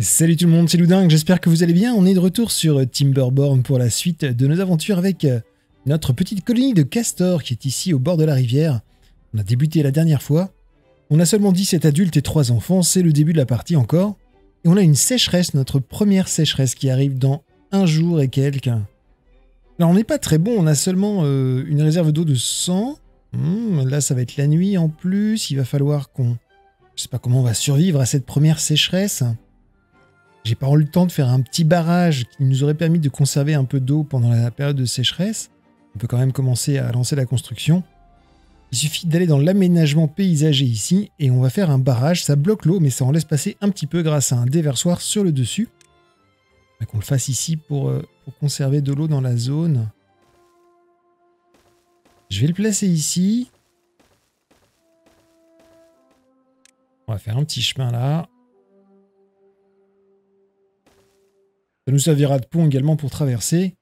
Salut tout le monde, c'est Loudingue, j'espère que vous allez bien. On est de retour sur Timberborn pour la suite de nos aventures avec euh, notre petite colonie de castors qui est ici au bord de la rivière. On a débuté la dernière fois. On a seulement 17 adultes et 3 enfants, c'est le début de la partie encore. Et on a une sécheresse, notre première sécheresse qui arrive dans un jour et quelques. Alors on n'est pas très bon, on a seulement euh, une réserve d'eau de 100. Hmm, là ça va être la nuit en plus, il va falloir qu'on... Je sais pas comment on va survivre à cette première sécheresse. J'ai pas eu le temps de faire un petit barrage qui nous aurait permis de conserver un peu d'eau pendant la période de sécheresse. On peut quand même commencer à lancer la construction. Il suffit d'aller dans l'aménagement paysager ici et on va faire un barrage. Ça bloque l'eau mais ça en laisse passer un petit peu grâce à un déversoir sur le dessus. Qu'on le fasse ici pour, euh, pour conserver de l'eau dans la zone. Je vais le placer ici. On va faire un petit chemin là. Ça nous servira de pont également pour traverser.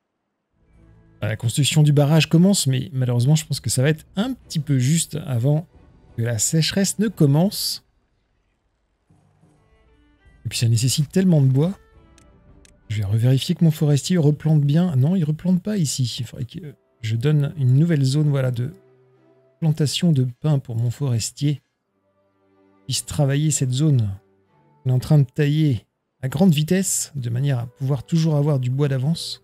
La construction du barrage commence, mais malheureusement, je pense que ça va être un petit peu juste avant que la sécheresse ne commence. Et puis ça nécessite tellement de bois. Je vais revérifier que mon forestier replante bien. Non, il replante pas ici. Il faudrait que je donne une nouvelle zone voilà, de plantation de pin pour mon forestier. Il puisse travailler cette zone. On est en train de tailler à grande vitesse, de manière à pouvoir toujours avoir du bois d'avance.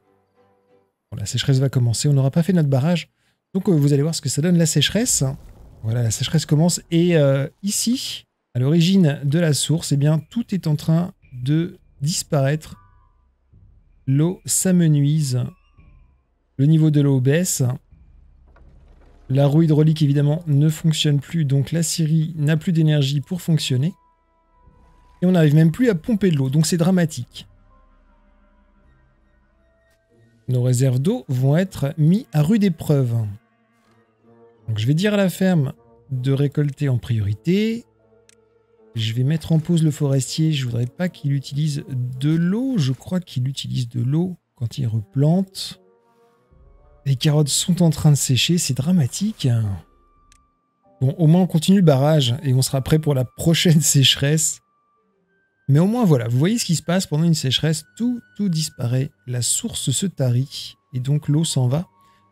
la sécheresse va commencer, on n'aura pas fait notre barrage, donc euh, vous allez voir ce que ça donne la sécheresse. Voilà, la sécheresse commence, et euh, ici, à l'origine de la source, eh bien, tout est en train de disparaître. L'eau s'amenuise, le niveau de l'eau baisse, la roue hydraulique évidemment ne fonctionne plus, donc la scierie n'a plus d'énergie pour fonctionner on n'arrive même plus à pomper de l'eau, donc c'est dramatique. Nos réserves d'eau vont être mis à rude épreuve. Je vais dire à la ferme de récolter en priorité. Je vais mettre en pause le forestier. Je voudrais pas qu'il utilise de l'eau. Je crois qu'il utilise de l'eau quand il replante. Les carottes sont en train de sécher. C'est dramatique. Bon, au moins on continue le barrage et on sera prêt pour la prochaine sécheresse. Mais au moins voilà, vous voyez ce qui se passe. Pendant une sécheresse, tout, tout disparaît, la source se tarit. Et donc l'eau s'en va.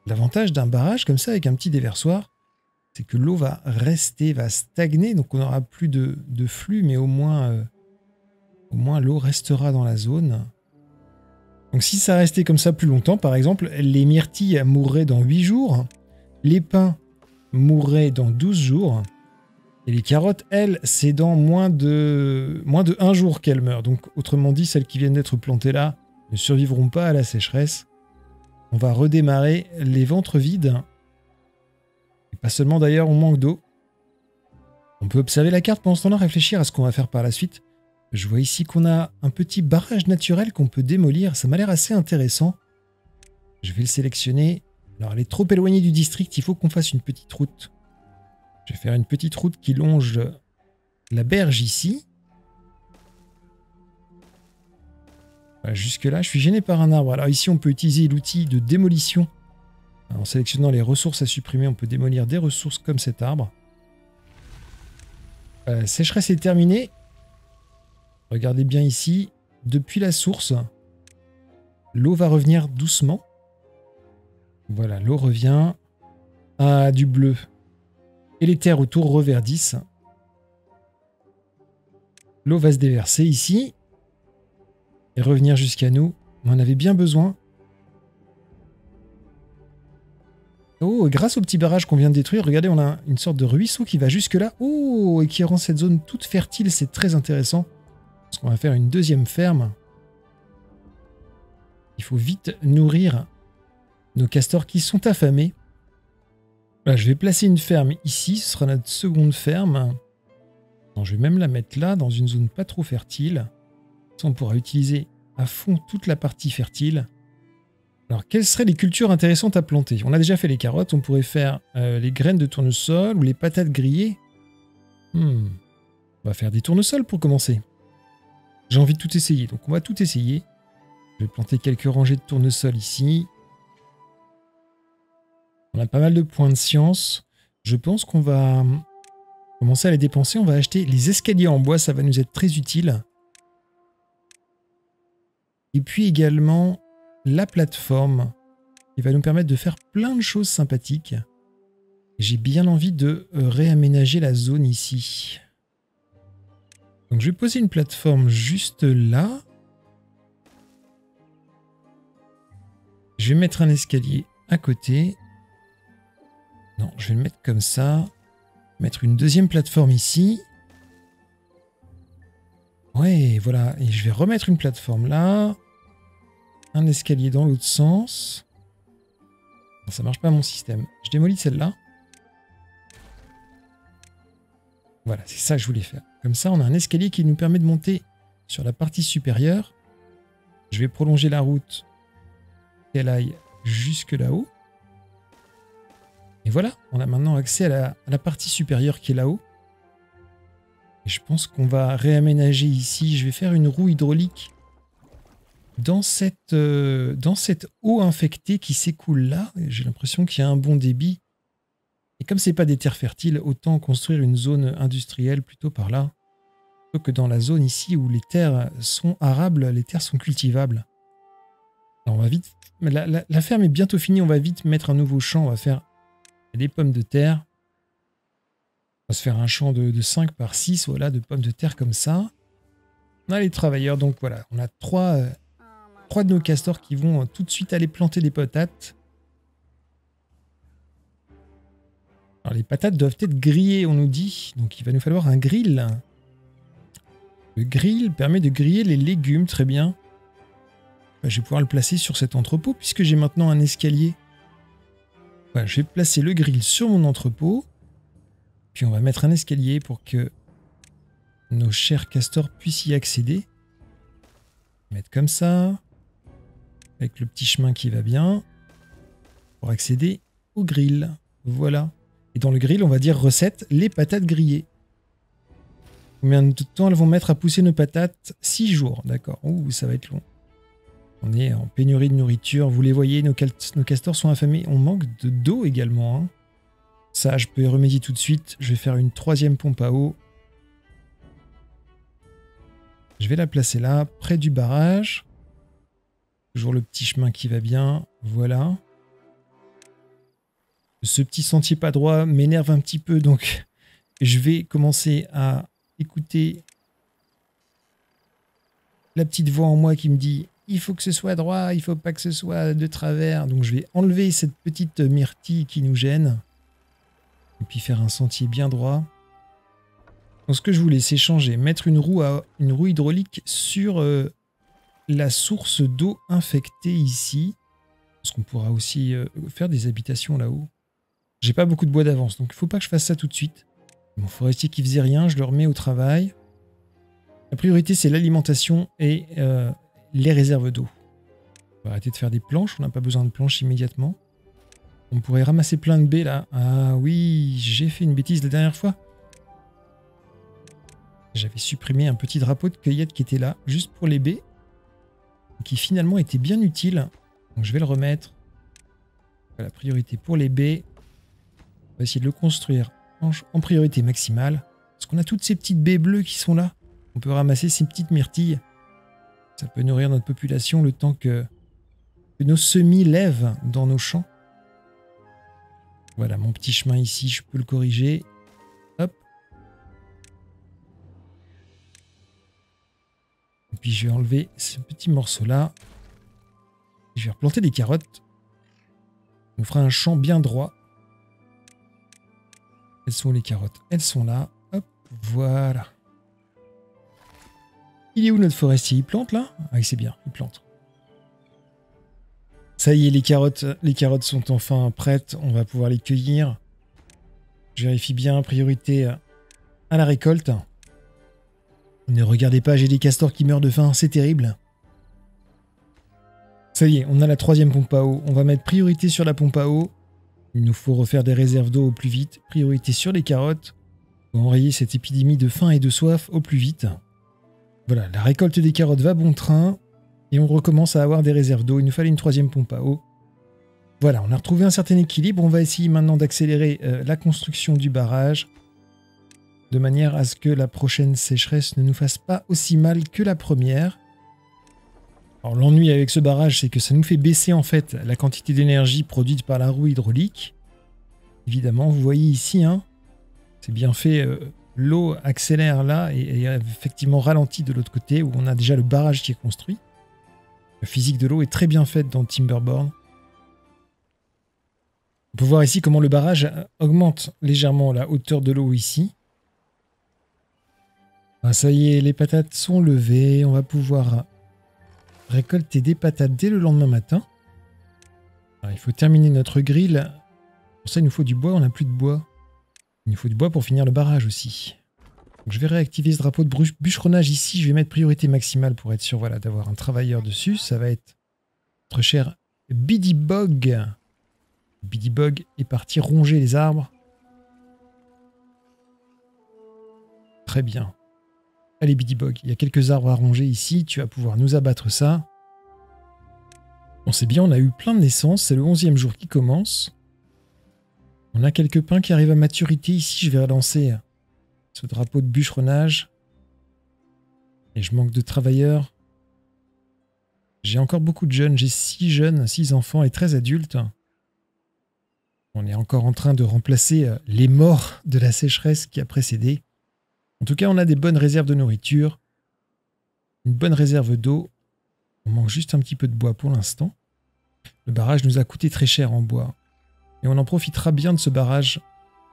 L'avantage d'un barrage comme ça avec un petit déversoir, c'est que l'eau va rester, va stagner, donc on n'aura plus de, flux, mais au moins, euh, au moins l'eau restera dans la zone. Donc si ça restait comme ça plus longtemps, par exemple, les myrtilles mourraient dans 8 jours, les pins mourraient dans 12 jours, et les carottes, elles, c'est dans moins de, moins de un jour qu'elles meurent. Donc, autrement dit, celles qui viennent d'être plantées là ne survivront pas à la sécheresse. On va redémarrer les ventres vides. Et pas seulement d'ailleurs, on manque d'eau. On peut observer la carte pendant ce temps-là, réfléchir à ce qu'on va faire par la suite. Je vois ici qu'on a un petit barrage naturel qu'on peut démolir. Ça m'a l'air assez intéressant. Je vais le sélectionner. Alors, elle est trop éloignée du district. Il faut qu'on fasse une petite route. Je vais faire une petite route qui longe la berge ici. jusque là, je suis gêné par un arbre. Alors ici, on peut utiliser l'outil de démolition. en sélectionnant les ressources à supprimer, on peut démolir des ressources comme cet arbre. La sécheresse est terminée. Regardez bien ici, depuis la source, l'eau va revenir doucement. Voilà, l'eau revient à du bleu et les terres autour reverdissent. L'eau va se déverser ici et revenir jusqu'à nous. On en avait bien besoin. Oh, grâce au petit barrage qu'on vient de détruire, regardez, on a une sorte de ruisseau qui va jusque là. Oh, et qui rend cette zone toute fertile, c'est très intéressant. Parce qu'on va faire une deuxième ferme. Il faut vite nourrir nos castors qui sont affamés je vais placer une ferme ici, ce sera notre seconde ferme. je vais même la mettre là, dans une zone pas trop fertile. On pourra utiliser à fond toute la partie fertile. Alors, quelles seraient les cultures intéressantes à planter? On a déjà fait les carottes, on pourrait faire euh, les graines de tournesol ou les patates grillées. Hmm. On va faire des tournesols pour commencer. J'ai envie de tout essayer, donc on va tout essayer. Je vais planter quelques rangées de tournesol ici. On a pas mal de points de science. Je pense qu'on va commencer à les dépenser. On va acheter les escaliers en bois, ça va nous être très utile. Et puis également la plateforme qui va nous permettre de faire plein de choses sympathiques. J'ai bien envie de euh, réaménager la zone ici. Donc je vais poser une plateforme juste là. Je vais mettre un escalier à côté. Non, je vais le mettre comme ça. Mettre une deuxième plateforme ici. Ouais, voilà. Et je vais remettre une plateforme là. Un escalier dans l'autre sens. ça marche pas mon système. Je démolis celle-là. Voilà, c'est ça que je voulais faire. Comme ça, on a un escalier qui nous permet de monter sur la partie supérieure. Je vais prolonger la route qu'elle aille jusque là-haut. Et voilà, on a maintenant accès à la, partie supérieure qui est là-haut. Et je pense qu'on va réaménager ici. Je vais faire une roue hydraulique dans cette, euh, dans cette eau infectée qui s'écoule là. J'ai l'impression qu'il y a un bon débit. Et comme c'est pas des terres fertiles, autant construire une zone industrielle plutôt par là, plutôt que dans la zone ici où les terres sont arables, les terres sont cultivables. on va vite. La, la, ferme est bientôt finie, on va vite mettre un nouveau champ, on va faire des pommes de terre. On va se faire un champ de, 5 par 6, voilà, de pommes de terre comme ça. On a les travailleurs, donc voilà, on a trois, euh, trois de nos castors qui vont tout de suite aller planter des patates. Alors les patates doivent être grillées, on nous dit. Donc il va nous falloir un grill. Le grill permet de griller les légumes, très bien. Bah, je vais pouvoir le placer sur cet entrepôt puisque j'ai maintenant un escalier. Je vais placer le grill sur mon entrepôt. Puis on va mettre un escalier pour que nos chers castors puissent y accéder. Mettre comme ça. Avec le petit chemin qui va bien. Pour accéder au grill. Voilà. Et dans le grill, on va dire recette, les patates grillées. Combien de temps elles vont mettre à pousser nos patates? 6 jours, d'accord. Ouh, ça va être long. On est en pénurie de nourriture, vous les voyez, nos, castors sont affamés. On manque de d'eau également. Hein. Ça, je peux y remédier tout de suite. Je vais faire une troisième pompe à eau. Je vais la placer là, près du barrage. Toujours le petit chemin qui va bien. Voilà. Ce petit sentier pas droit m'énerve un petit peu, donc je vais commencer à écouter la petite voix en moi qui me dit il faut que ce soit droit, il faut pas que ce soit de travers. Donc je vais enlever cette petite myrtille qui nous gêne. Et puis faire un sentier bien droit. Donc ce que je voulais, c'est changer, mettre une roue, à, une roue hydraulique sur euh, la source d'eau infectée ici. Parce qu'on pourra aussi euh, faire des habitations là-haut. J'ai pas beaucoup de bois d'avance, donc il faut pas que je fasse ça tout de suite. Mon forestier qui faisait rien, je le remets au travail. La priorité, c'est l'alimentation et euh, les réserves d'eau. On va arrêter de faire des planches, on n'a pas besoin de planches immédiatement. On pourrait ramasser plein de baies là. Ah oui, j'ai fait une bêtise la dernière fois. J'avais supprimé un petit drapeau de cueillette qui était là, juste pour les baies. Qui finalement était bien utile. Donc je vais le remettre. La priorité pour les baies. On va essayer de le construire en, priorité maximale. Parce qu'on a toutes ces petites baies bleues qui sont là. On peut ramasser ces petites myrtilles. Ça peut nourrir notre population le temps que, nos semis lèvent dans nos champs. Voilà, mon petit chemin ici, je peux le corriger. Hop. Et puis je vais enlever ce petit morceau-là. Je vais replanter des carottes. On fera un champ bien droit. Elles sont les carottes? Elles sont là. Hop, voilà. Il est où notre forestier? Il plante là? Ah, c'est bien, il plante. Ça y est, les carottes, les carottes sont enfin prêtes. On va pouvoir les cueillir. Je vérifie bien, priorité à la récolte. Ne regardez pas, j'ai des castors qui meurent de faim, c'est terrible. Ça y est, on a la troisième pompe à eau. On va mettre priorité sur la pompe à eau. Il nous faut refaire des réserves d'eau au plus vite. Priorité sur les carottes. Pour enrayer cette épidémie de faim et de soif au plus vite. Voilà, la récolte des carottes va bon train. Et on recommence à avoir des réserves d'eau. Il nous fallait une troisième pompe à eau. Voilà, on a retrouvé un certain équilibre. On va essayer maintenant d'accélérer euh, la construction du barrage. De manière à ce que la prochaine sécheresse ne nous fasse pas aussi mal que la première. Alors l'ennui avec ce barrage, c'est que ça nous fait baisser en fait la quantité d'énergie produite par la roue hydraulique. Évidemment, vous voyez ici, hein, c'est bien fait, euh, l'eau accélère là et, effectivement ralentit de l'autre côté où on a déjà le barrage qui est construit. La physique de l'eau est très bien faite dans Timberborn. On peut voir ici comment le barrage augmente légèrement la hauteur de l'eau ici. Ah, ça y est, les patates sont levées. On va pouvoir récolter des patates dès le lendemain matin. il faut terminer notre grille. Pour ça, il nous faut du bois. On n'a plus de bois. Il nous faut du bois pour finir le barrage aussi. je vais réactiver ce drapeau de bûcheronnage ici. Je vais mettre priorité maximale pour être sûr voilà, d'avoir un travailleur dessus. Ça va être notre cher Biddy Bog. Biddy Bog est parti ronger les arbres. Très bien. Allez Biddy Bog, il y a quelques arbres à ronger ici. Tu vas pouvoir nous abattre ça. On sait bien, on a eu plein de naissances. C'est le 11e jour qui commence. On a quelques pains qui arrivent à maturité ici. Je vais relancer ce drapeau de bûcheronnage. Et je manque de travailleurs. J'ai encore beaucoup de jeunes. J'ai 6 jeunes, 6 enfants et 13 adultes. On est encore en train de remplacer euh, les morts de la sécheresse qui a précédé. En tout cas, on a des bonnes réserves de nourriture. Une bonne réserve d'eau. On manque juste un petit peu de bois pour l'instant. Le barrage nous a coûté très cher en bois. Et on en profitera bien de ce barrage.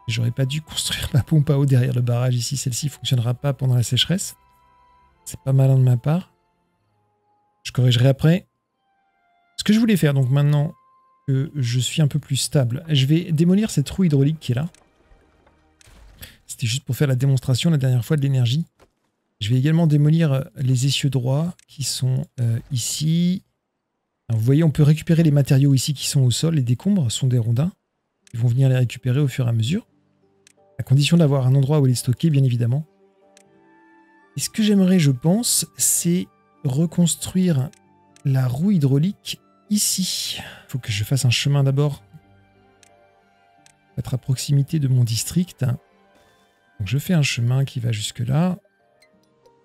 J'aurais pas dû construire ma pompe à eau derrière le barrage ici. Celle-ci fonctionnera pas pendant la sécheresse. C'est pas malin de ma part. Je corrigerai après. Ce que je voulais faire donc maintenant que je suis un peu plus stable, je vais démolir cette roue hydraulique qui est là. C'était juste pour faire la démonstration la dernière fois de l'énergie. Je vais également démolir les essieux droits qui sont euh, ici. vous voyez, on peut récupérer les matériaux ici qui sont au sol. Les décombres sont des rondins. Ils vont venir les récupérer au fur et à mesure. À condition d'avoir un endroit où les stocker, bien évidemment. Et ce que j'aimerais, je pense, c'est reconstruire la roue hydraulique ici. Il faut que je fasse un chemin d'abord. Être à proximité de mon district. Donc je fais un chemin qui va jusque là.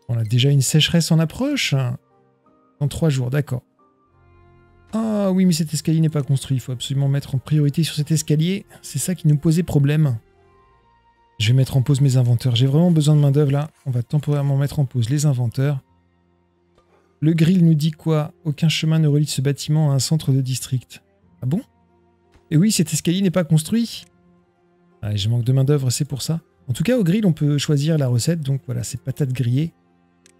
On a déjà une sécheresse en approche. En trois jours, d'accord. Ah oui, mais cet escalier n'est pas construit. Il faut absolument mettre en priorité sur cet escalier. C'est ça qui nous posait problème. Je vais mettre en pause mes inventeurs. J'ai vraiment besoin de main d'œuvre là. On va temporairement mettre en pause les inventeurs. Le grill nous dit quoi? Aucun chemin ne relie ce bâtiment à un centre de district. Ah bon? Et oui, cet escalier n'est pas construit. Ah, je manque de main d'œuvre, c'est pour ça. En tout cas, au grill, on peut choisir la recette. Donc voilà, c'est patates grillées.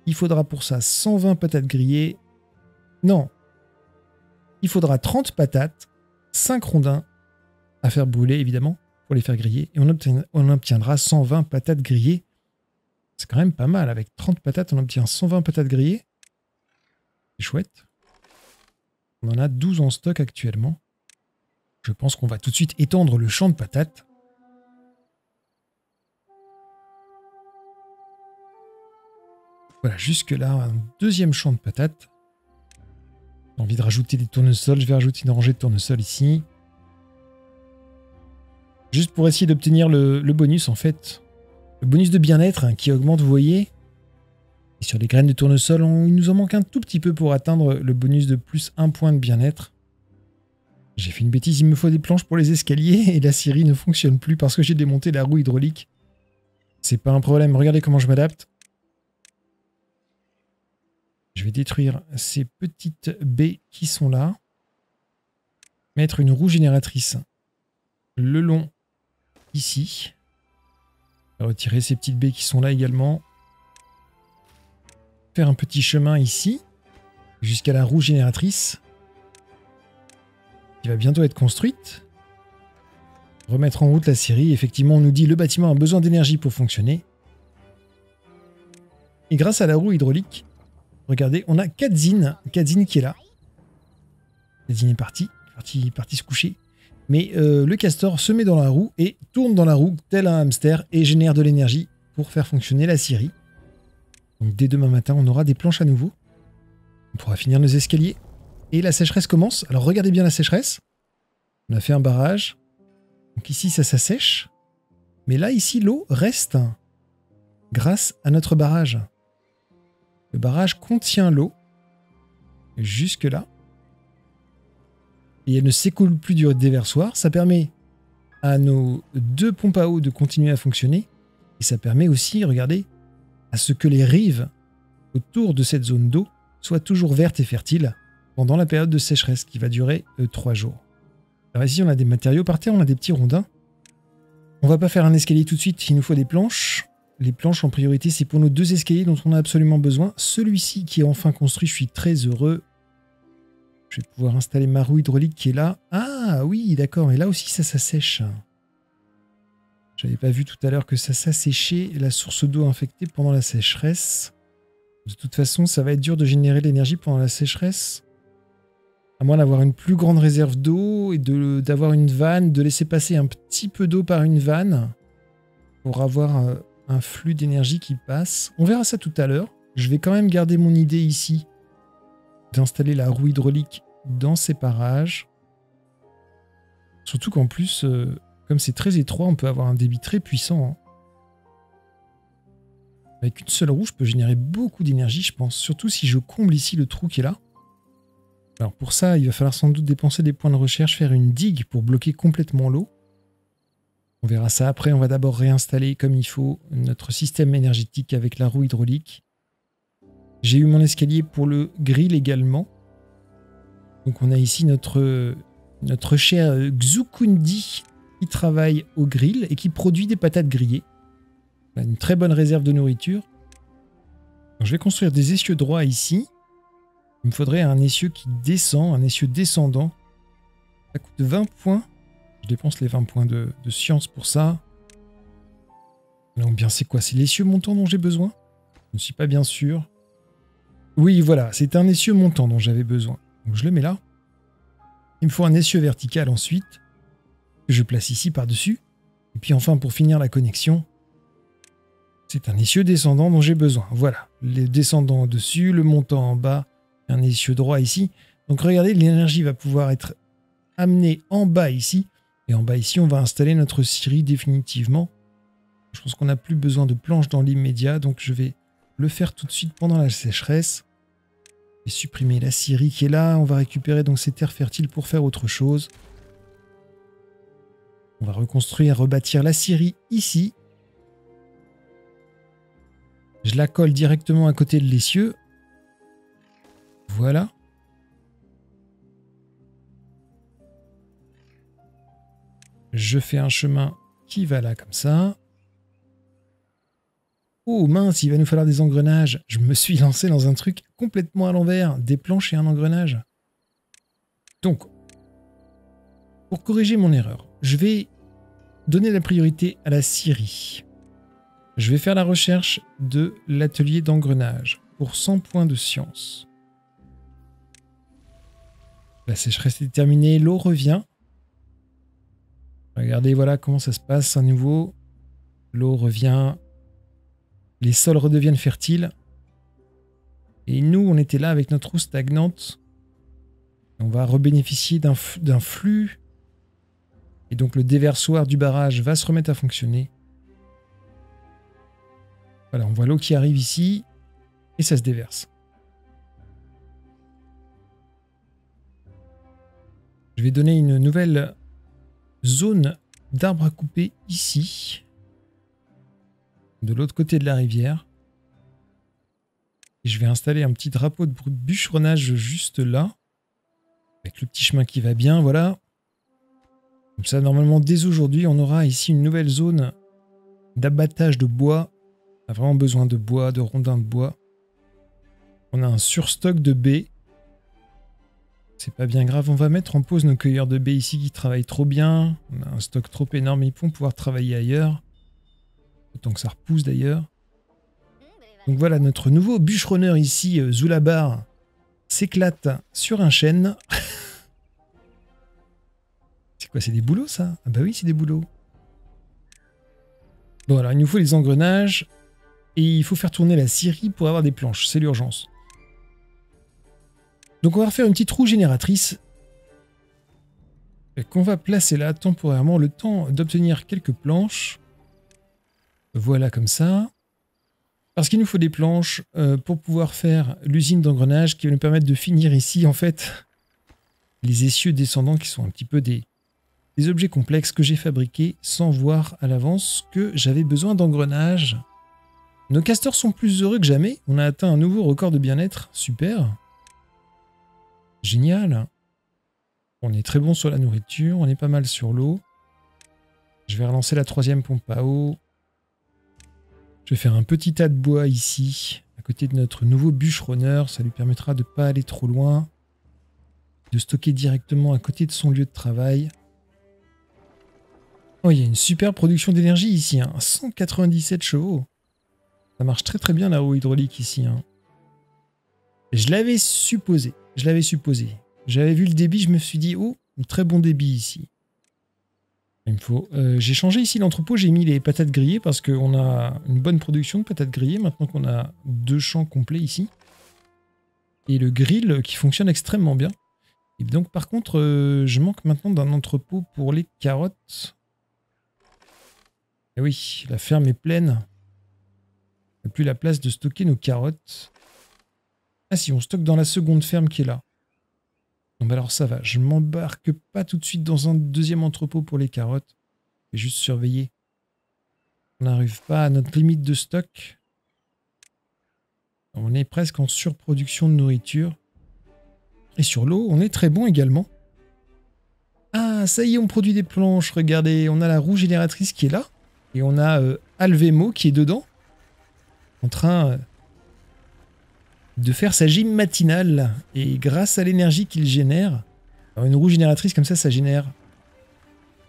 Il faudra pour ça 120 patates grillées. Non, il faudra 30 patates, 5 rondins à faire brûler, évidemment, pour les faire griller. Et on, obtiendra 120 patates grillées. C'est quand même pas mal. Avec 30 patates, on obtient 120 patates grillées. C'est chouette. On en a 12 en stock actuellement. Je pense qu'on va tout de suite étendre le champ de patates. Voilà, jusque là, un deuxième champ de patates. J'ai envie de rajouter des tournesols. Je vais rajouter une rangée de tournesols ici. Juste pour essayer d'obtenir le, bonus, en fait. Le bonus de bien-être hein, qui augmente, vous voyez. Et sur les graines de tournesol, il nous en manque un tout petit peu pour atteindre le bonus de plus un point de bien-être. J'ai fait une bêtise, il me faut des planches pour les escaliers et la scierie ne fonctionne plus parce que j'ai démonté la roue hydraulique. C'est pas un problème, regardez comment je m'adapte. Je vais détruire ces petites baies qui sont là. Mettre une roue génératrice le long ici. Retirer ces petites baies qui sont là également. Faire un petit chemin ici jusqu'à la roue génératrice qui va bientôt être construite. Remettre en route la série. Effectivement, on nous dit le bâtiment a besoin d'énergie pour fonctionner. Et grâce à la roue hydraulique, Regardez, on a Kadzine, Kadzine qui est là. Kadzine est parti, parti, parti se coucher. Mais euh, le castor se met dans la roue et tourne dans la roue tel un hamster et génère de l'énergie pour faire fonctionner la scierie. Donc dès demain matin, on aura des planches à nouveau. On pourra finir nos escaliers. Et la sécheresse commence. Alors regardez bien la sécheresse. On a fait un barrage. Donc ici, ça s'assèche. Mais là, ici, l'eau reste grâce à notre barrage. Le barrage contient l'eau. jusque là. Et elle ne s'écoule plus du déversoir. Ça permet à nos deux pompes à eau de continuer à fonctionner. Et ça permet aussi, regardez, à ce que les rives autour de cette zone d'eau soient toujours vertes et fertiles pendant la période de sécheresse qui va durer euh, trois jours. Alors ici, on a des matériaux par terre, on a des petits rondins. On va pas faire un escalier tout de suite, il nous faut des planches. Les planches en priorité, c'est pour nos deux escaliers dont on a absolument besoin. Celui-ci qui est enfin construit, je suis très heureux. Je vais pouvoir installer ma roue hydraulique qui est là. Ah oui, d'accord, et là aussi ça s'assèche. J'avais pas vu tout à l'heure que ça s'asséchait la source d'eau infectée pendant la sécheresse. De toute façon, ça va être dur de générer l'énergie pendant la sécheresse. À moins d'avoir une plus grande réserve d'eau et d'avoir une vanne, de laisser passer un petit peu d'eau par une vanne pour avoir euh, un flux d'énergie qui passe. On verra ça tout à l'heure. Je vais quand même garder mon idée ici d'installer la roue hydraulique dans ces parages. Surtout qu'en plus, euh, comme c'est très étroit, on peut avoir un débit très puissant. Hein. Avec une seule roue, je peux générer beaucoup d'énergie, je pense. Surtout si je comble ici le trou qui est là. Alors pour ça, il va falloir sans doute dépenser des points de recherche, faire une digue pour bloquer complètement l'eau. On verra ça après. On va d'abord réinstaller comme il faut notre système énergétique avec la roue hydraulique. J'ai eu mon escalier pour le grill également. Donc on a ici notre, notre cher Xukundi qui travaille au grill et qui produit des patates grillées. Une très bonne réserve de nourriture. je vais construire des essieux droits ici. Il me faudrait un essieu qui descend, un essieu descendant. Ça coûte 20 points. Je dépense les 20 points de, science pour ça. Donc bien c'est quoi? C'est l'essieu montant dont j'ai besoin? Je ne suis pas bien sûr. Oui, voilà, c'est un essieu montant dont j'avais besoin. Donc je le mets là. Il me faut un essieu vertical ensuite, que je place ici par-dessus. Et puis enfin, pour finir la connexion, c'est un essieu descendant dont j'ai besoin. Voilà, les descendants au-dessus, le montant en bas, un essieu droit ici. Donc regardez, l'énergie va pouvoir être amenée en bas ici. Et en bas ici, on va installer notre scierie définitivement. Je pense qu'on n'a plus besoin de planches dans l'immédiat, donc je vais le faire tout de suite pendant la sécheresse. Je vais supprimer la scierie qui est là. On va récupérer donc ces terres fertiles pour faire autre chose. On va reconstruire, rebâtir la scierie ici. Je la colle directement à côté de l'essieu. Voilà. Je fais un chemin qui va là comme ça. Oh mince, il va nous falloir des engrenages. Je me suis lancé dans un truc complètement à l'envers. Des planches et un engrenage. Donc, pour corriger mon erreur, je vais donner la priorité à la scierie. Je vais faire la recherche de l'atelier d'engrenage pour 100 points de science. La sécheresse est terminée, l'eau revient. Regardez, voilà comment ça se passe à nouveau. L'eau revient, les sols redeviennent fertiles. Et nous, on était là avec notre eau stagnante. On va rebénéficier d'un flux. Et donc le déversoir du barrage va se remettre à fonctionner. Voilà, on voit l'eau qui arrive ici et ça se déverse. Je vais donner une nouvelle zone d'arbres à couper ici, de l'autre côté de la rivière. Je vais installer un petit drapeau de bûcheronnage juste là, avec le petit chemin qui va bien, voilà. Comme ça, normalement, dès aujourd'hui, on aura ici une nouvelle zone d'abattage de bois. On a vraiment besoin de bois, de rondins de bois. On a un surstock de baies. C'est pas bien grave, on va mettre en pause nos cueilleurs de baies ici qui travaillent trop bien. On a un stock trop énorme, ils vont pouvoir travailler ailleurs. Autant que ça repousse d'ailleurs. Donc voilà, notre nouveau bûcheronneur ici, euh, Zulabar, s'éclate sur un chêne. c'est quoi, c'est des boulots ça? Ah bah oui, c'est des boulots. Bon alors, il nous faut les engrenages. Et il faut faire tourner la scierie pour avoir des planches, c'est l'urgence. Donc on va refaire une petite roue génératrice qu'on va placer là temporairement le temps d'obtenir quelques planches. Voilà comme ça. Parce qu'il nous faut des planches euh, pour pouvoir faire l'usine d'engrenage qui va nous permettre de finir ici, en fait, les essieux descendants qui sont un petit peu des, des objets complexes que j'ai fabriqués sans voir à l'avance que j'avais besoin d'engrenage. Nos castors sont plus heureux que jamais. On a atteint un nouveau record de bien-être. Super. Génial. On est très bon sur la nourriture. On est pas mal sur l'eau. Je vais relancer la troisième pompe à eau. Je vais faire un petit tas de bois ici, à côté de notre nouveau bûcheronneur. Ça lui permettra de ne pas aller trop loin. De stocker directement à côté de son lieu de travail. Oh, il y a une super production d'énergie ici. Hein. 197 chevaux. Ça marche très très bien la roue hydraulique ici. Hein. Je l'avais supposé. Je l'avais supposé. J'avais vu le débit, je me suis dit, oh, très bon débit ici. Il me faut. Euh, j'ai changé ici l'entrepôt, j'ai mis les patates grillées parce qu'on a une bonne production de patates grillées maintenant qu'on a deux champs complets ici. Et le grill qui fonctionne extrêmement bien. Et donc par contre, euh, je manque maintenant d'un entrepôt pour les carottes. Et oui, la ferme est pleine. On n'a plus la place de stocker nos carottes. Ah si, on stocke dans la seconde ferme qui est là. Bon bah alors ça va, je m'embarque pas tout de suite dans un deuxième entrepôt pour les carottes. Je vais juste surveiller. On n'arrive pas à notre limite de stock. On est presque en surproduction de nourriture. Et sur l'eau, on est très bon également. Ah, ça y est, on produit des planches. Regardez, on a la roue génératrice qui est là. Et on a euh, Alvemo qui est dedans. En train euh, de faire sa gym matinale. Et grâce à l'énergie qu'il génère, une roue génératrice comme ça, ça génère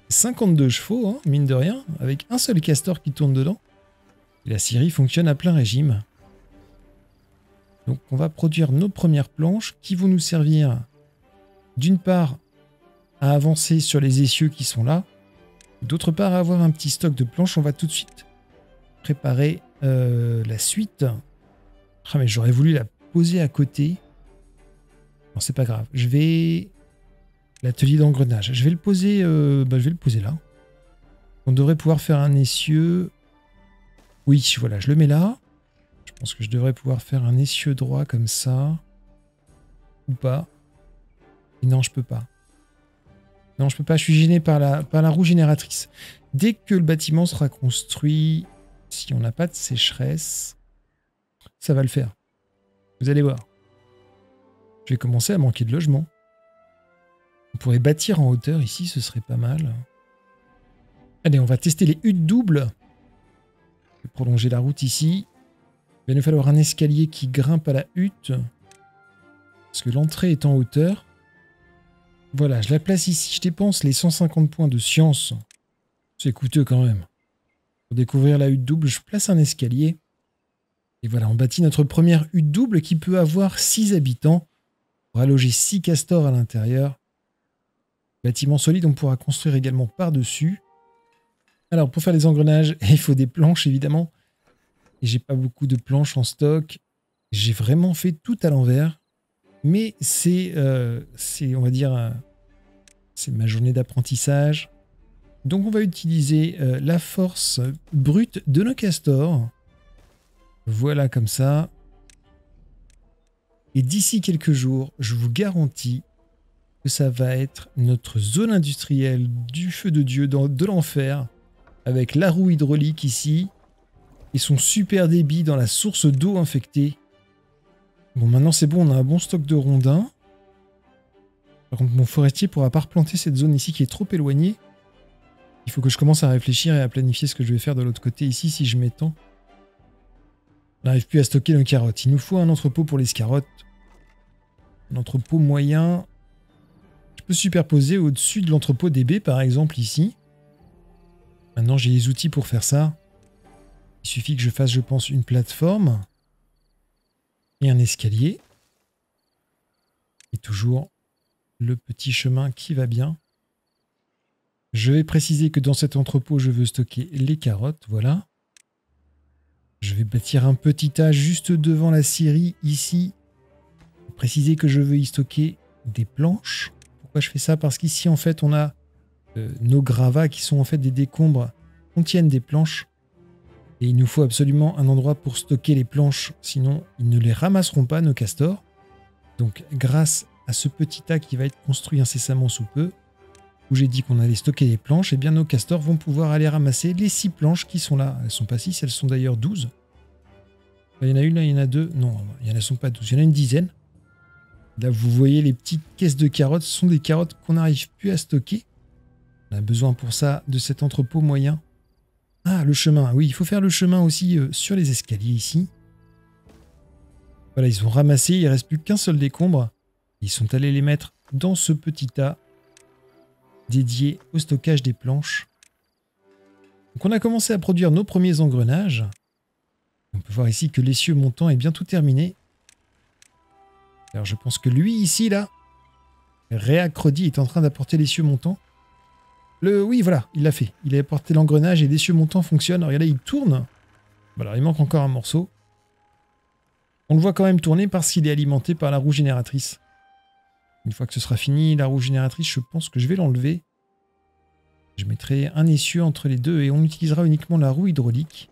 52 chevaux, hein, mine de rien, avec un seul castor qui tourne dedans. Et la scierie fonctionne à plein régime. Donc on va produire nos premières planches qui vont nous servir d'une part à avancer sur les essieux qui sont là, d'autre part à avoir un petit stock de planches. On va tout de suite préparer euh, la suite. Ah mais j'aurais voulu la à côté. Bon, c'est pas grave. Je vais... L'atelier d'engrenage. Je vais le poser... Euh, bah, je vais le poser là. On devrait pouvoir faire un essieu... Oui, voilà, je le mets là. Je pense que je devrais pouvoir faire un essieu droit comme ça. Ou pas. non, je peux pas. Non, je peux pas. Je suis gêné par la, par la roue génératrice. Dès que le bâtiment sera construit, si on n'a pas de sécheresse, ça va le faire. Vous allez voir. Je vais commencer à manquer de logement. On pourrait bâtir en hauteur ici, ce serait pas mal. Allez, on va tester les huttes doubles. Je vais prolonger la route ici. Il va nous falloir un escalier qui grimpe à la hutte. Parce que l'entrée est en hauteur. Voilà, je la place ici. Je dépense les 150 points de science. C'est coûteux quand même. Pour découvrir la hutte double, je place un escalier. Et voilà, on bâtit notre première hutte double qui peut avoir 6 habitants. On pourra loger 6 castors à l'intérieur. Bâtiment solide, on pourra construire également par-dessus. Alors, pour faire les engrenages, il faut des planches, évidemment. Et j'ai pas beaucoup de planches en stock. J'ai vraiment fait tout à l'envers. Mais c'est, euh, on va dire, c'est ma journée d'apprentissage. Donc, on va utiliser euh, la force brute de nos castors voilà comme ça. Et d'ici quelques jours, je vous garantis que ça va être notre zone industrielle du feu de Dieu de l'enfer, avec la roue hydraulique ici, et son super débit dans la source d'eau infectée. Bon, maintenant c'est bon, on a un bon stock de rondins. Par contre, mon forestier pourra pas replanter cette zone ici qui est trop éloignée. Il faut que je commence à réfléchir et à planifier ce que je vais faire de l'autre côté ici si je m'étends. N'arrive plus à stocker nos carottes. Il nous faut un entrepôt pour les carottes. Un entrepôt moyen. Je peux superposer au-dessus de l'entrepôt des baies, par exemple, ici. Maintenant, j'ai les outils pour faire ça. Il suffit que je fasse, je pense, une plateforme. Et un escalier. Et toujours le petit chemin qui va bien. Je vais préciser que dans cet entrepôt, je veux stocker les carottes. Voilà. Je vais bâtir un petit tas juste devant la scierie ici. Préciser que je veux y stocker des planches. Pourquoi je fais ça? Parce qu'ici en fait on a euh, nos gravats qui sont en fait des décombres contiennent des planches. Et il nous faut absolument un endroit pour stocker les planches, sinon ils ne les ramasseront pas, nos castors. Donc grâce à ce petit tas qui va être construit incessamment sous peu, où j'ai dit qu'on allait stocker les planches, et eh bien nos castors vont pouvoir aller ramasser les 6 planches qui sont là. Elles sont pas 6, elles sont d'ailleurs 12. Il y en a une, là, il y en a deux. Non, il n'y en a sont pas 12, il y en a une dizaine. Là, vous voyez les petites caisses de carottes. Ce sont des carottes qu'on n'arrive plus à stocker. On a besoin pour ça de cet entrepôt moyen. Ah, le chemin. Oui, il faut faire le chemin aussi euh, sur les escaliers ici. Voilà, ils ont ramassé. Il ne reste plus qu'un seul décombre. Ils sont allés les mettre dans ce petit tas dédié au stockage des planches. Donc on a commencé à produire nos premiers engrenages. On peut voir ici que l'essieu montant est bientôt terminé. Alors je pense que lui ici là, Réacrodi est en train d'apporter l'essieu montant. Le, oui voilà, il l'a fait. Il a apporté l'engrenage et l'essieu montant fonctionne. Regardez, il tourne. Voilà, il manque encore un morceau. On le voit quand même tourner parce qu'il est alimenté par la roue génératrice. Une fois que ce sera fini, la roue génératrice, je pense que je vais l'enlever. Je mettrai un essieu entre les deux et on utilisera uniquement la roue hydraulique.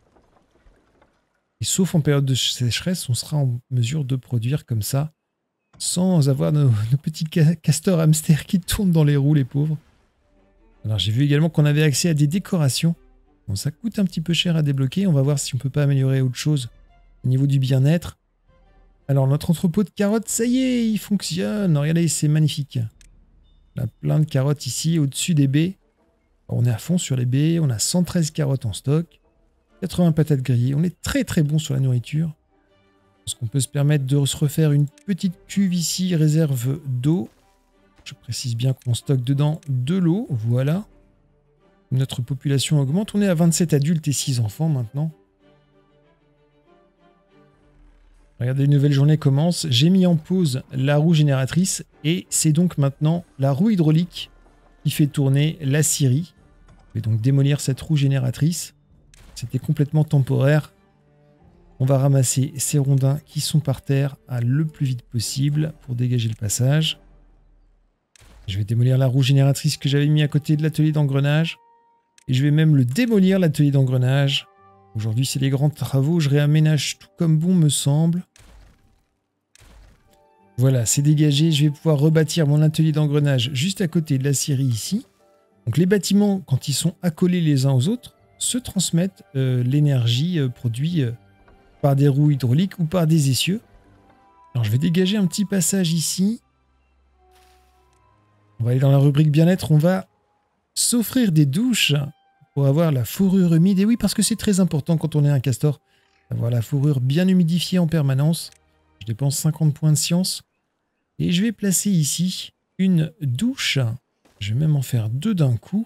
Et sauf en période de sécheresse, on sera en mesure de produire comme ça, sans avoir nos, petits castors hamsters qui tournent dans les roues, les pauvres. Alors j'ai vu également qu'on avait accès à des décorations. Bon, ça coûte un petit peu cher à débloquer. On va voir si on peut pas améliorer autre chose au niveau du bien-être. Alors notre entrepôt de carottes, ça y est, il fonctionne. Regardez, c'est magnifique. On a plein de carottes ici au-dessus des baies. On est à fond sur les baies, on a 113 carottes en stock, 80 patates grillées. On est très très bon sur la nourriture. Est-ce qu'on peut se permettre de se refaire une petite cuve ici, réserve d'eau? Je précise bien qu'on stocke dedans de l'eau, voilà. Notre population augmente, on est à 27 adultes et 6 enfants maintenant. Regardez, une nouvelle journée commence. J'ai mis en pause la roue génératrice et c'est donc maintenant la roue hydraulique qui fait tourner la scierie. Je vais donc démolir cette roue génératrice. C'était complètement temporaire. On va ramasser ces rondins qui sont par terre à le plus vite possible pour dégager le passage. Je vais démolir la roue génératrice que j'avais mis à côté de l'atelier d'engrenage. Et je vais même le démolir, l'atelier d'engrenage. Aujourd'hui, c'est les grands travaux. Je réaménage tout comme bon me semble. Voilà, c'est dégagé. Je vais pouvoir rebâtir mon atelier d'engrenage juste à côté de la scierie ici. Donc les bâtiments, quand ils sont accolés les uns aux autres, se transmettent euh, l'énergie euh, produite euh, par des roues hydrauliques ou par des essieux. Alors je vais dégager un petit passage ici. On va aller dans la rubrique bien-être. On va s'offrir des douches pour avoir la fourrure humide. Et oui, parce que c'est très important quand on est un castor, d'avoir la fourrure bien humidifiée en permanence. Dépense 50 points de science. Et je vais placer ici une douche. Je vais même en faire deux d'un coup.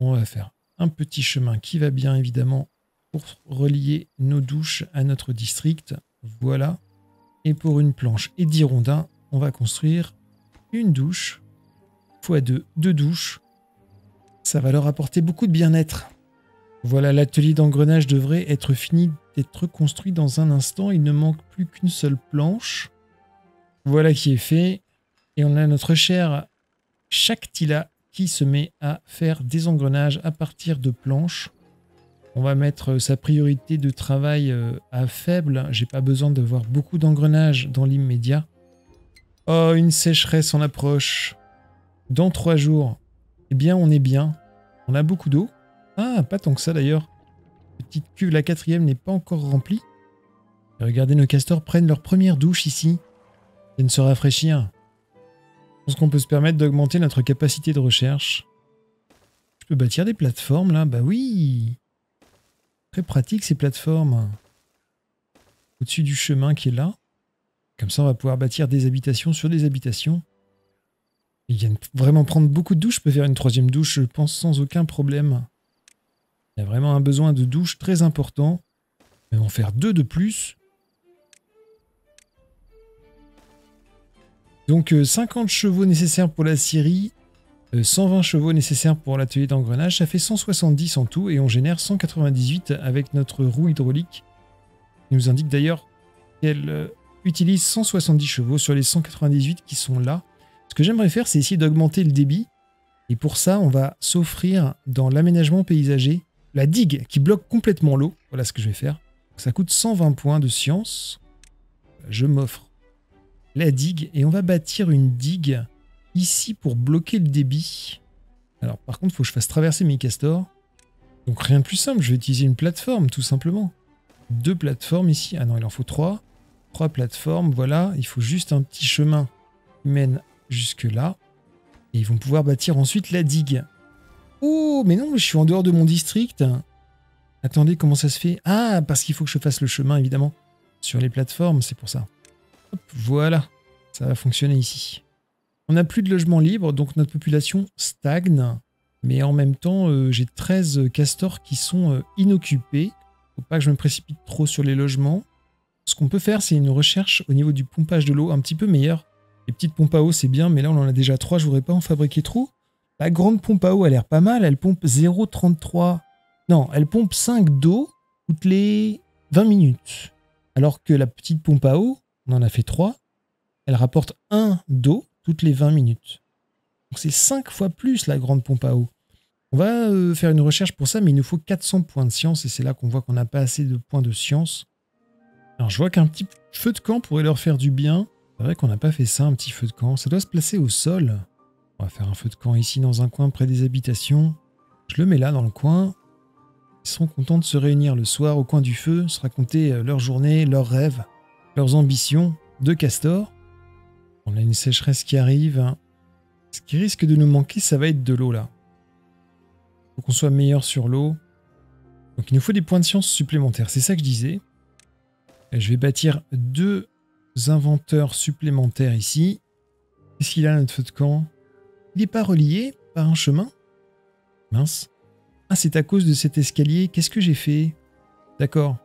On va faire un petit chemin qui va bien évidemment pour relier nos douches à notre district. Voilà. Et pour une planche et 10 rondins, on va construire une douche x 2, deux douches. Ça va leur apporter beaucoup de bien-être. Voilà, l'atelier d'engrenage devrait être fini d'être construit dans un instant. Il ne manque plus qu'une seule planche. Voilà qui est fait. Et on a notre cher Shaktila qui se met à faire des engrenages à partir de planches. On va mettre sa priorité de travail euh, à faible. J'ai pas besoin d'avoir beaucoup d'engrenages dans l'immédiat. Oh, une sécheresse en approche. Dans trois jours, eh bien, on est bien. On a beaucoup d'eau. Ah, pas tant que ça d'ailleurs. Petite cuve, la quatrième n'est pas encore remplie. regardez, nos castors prennent leur première douche ici. Viennent se rafraîchir. Je pense qu'on peut se permettre d'augmenter notre capacité de recherche. Je peux bâtir des plateformes là Bah oui Très pratique ces plateformes. Au-dessus du chemin qui est là. Comme ça, on va pouvoir bâtir des habitations sur des habitations. Ils viennent vraiment prendre beaucoup de douches. Je peux faire une troisième douche, je pense, sans aucun problème. Il y a vraiment un besoin de douche très important. Mais en faire deux de plus. Donc 50 euh, chevaux nécessaires pour la scierie, 120 chevaux nécessaires pour l'atelier d'engrenage, ça fait 170 en tout et on génère 198 avec notre roue hydraulique. Il nous indique d'ailleurs qu'elle euh, utilise 170 chevaux sur les 198 qui sont là. Ce que j'aimerais faire, c'est essayer d'augmenter le débit. Et pour ça, on va s'offrir dans l'aménagement paysager la digue qui bloque complètement l'eau. Voilà ce que je vais faire. Ça coûte 120 points de science. Je m'offre la digue et on va bâtir une digue ici pour bloquer le débit. Alors par contre, il faut que je fasse traverser mes castors. Donc rien de plus simple, je vais utiliser une plateforme tout simplement. Deux plateformes ici. Ah non, il en faut trois. Trois plateformes, voilà. Il faut juste un petit chemin qui mène jusque là. Et ils vont pouvoir bâtir ensuite la digue. Oh, mais non, je suis en dehors de mon district. Attendez, comment ça se fait? Ah, parce qu'il faut que je fasse le chemin, évidemment, sur les plateformes, c'est pour ça. Hop, voilà, ça va fonctionner ici. On n'a plus de logement libre, donc notre population stagne. Mais en même temps, euh, j'ai 13 castors qui sont euh, inoccupés. Faut pas que je me précipite trop sur les logements. Ce qu'on peut faire, c'est une recherche au niveau du pompage de l'eau un petit peu meilleure. Les petites pompes à eau, c'est bien, mais là, on en a déjà 3, je voudrais pas en fabriquer trop. La grande pompe à eau a l'air pas mal, elle pompe 0,33... Non, elle pompe 5 d'eau toutes les 20 minutes. Alors que la petite pompe à eau, on en a fait 3, elle rapporte 1 d'eau toutes les 20 minutes. Donc c'est 5 fois plus la grande pompe à eau. On va euh, faire une recherche pour ça, mais il nous faut 400 points de science, et c'est là qu'on voit qu'on n'a pas assez de points de science. Alors je vois qu'un petit feu de camp pourrait leur faire du bien. C'est vrai qu'on n'a pas fait ça, un petit feu de camp. Ça doit se placer au sol. On va faire un feu de camp ici dans un coin près des habitations. Je le mets là dans le coin. Ils seront contents de se réunir le soir au coin du feu, se raconter euh, leur journée, leurs rêves, leurs ambitions de castor. On a une sécheresse qui arrive. Ce qui risque de nous manquer, ça va être de l'eau là. Faut qu'on soit meilleur sur l'eau. Donc il nous faut des points de science supplémentaires. C'est ça que je disais. Je vais bâtir deux inventeurs supplémentaires ici. Qu'est-ce qu'il a notre feu de camp? Il n'est pas relié par un chemin Mince. Ah, c'est à cause de cet escalier. Qu'est-ce que j'ai fait? D'accord.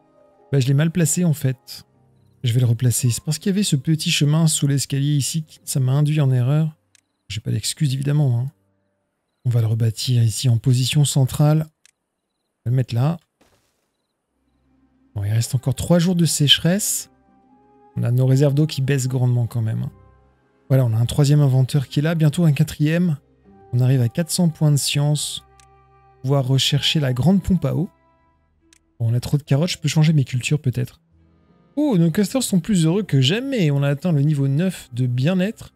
Bah, je l'ai mal placé en fait. Je vais le replacer. C'est parce qu'il y avait ce petit chemin sous l'escalier ici. Ça m'a induit en erreur. J'ai pas d'excuse évidemment. Hein. On va le rebâtir ici en position centrale. On va le mettre là. Bon, il reste encore trois jours de sécheresse. On a nos réserves d'eau qui baissent grandement quand même. Voilà, on a un troisième inventeur qui est là, bientôt un quatrième. On arrive à 400 points de science. Pouvoir rechercher la grande pompe à eau. Bon, on a trop de carottes, je peux changer mes cultures peut-être. Oh, nos castors sont plus heureux que jamais. On a atteint le niveau 9 de bien-être.